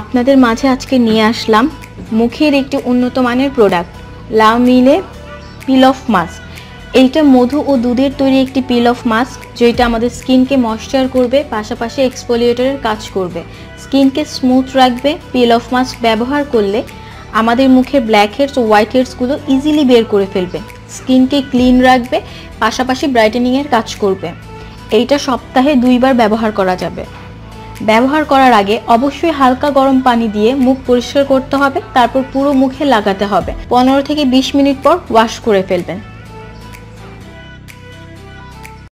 আপনাদের মাঝে আজকে নিয়ে আসলাম মুখের একটি উন্নত মানের প্রোডাক্ট লা মিলে পিল অফ মাস্ক এইটা মধু ও দুধের তৈরি একটি পিল অফ মাস্ক যেটা আমাদের স্কিনকে ময়শ্চার করবে, পাশাপাশি এক্সফোলিয়েটরের কাজ করবে। স্কিনকে স্মুথ রাখবে পিল অফ মাস্ক ব্যবহার করলে আমাদের মুখের ব্ল্যাক হেডস ও হোয়াইট হেডসগুলো ইজিলি বের করে ফেলবে। স্কিনকে ক্লিন রাখবে, পাশাপাশি ব্রাইটেনিংয়ের কাজ করবে। এইটা সপ্তাহে দুইবার ব্যবহার করা যাবে। ব্যবহার করার আগে অবশ্যই হালকা গরম পানি দিয়ে মুখ পরিষ্কার করতে হবে, তারপর পুরো মুখে লাগাতে হবে। পনেরো থেকে বিশ মিনিট পর ওয়াশ করে ফেলবেন।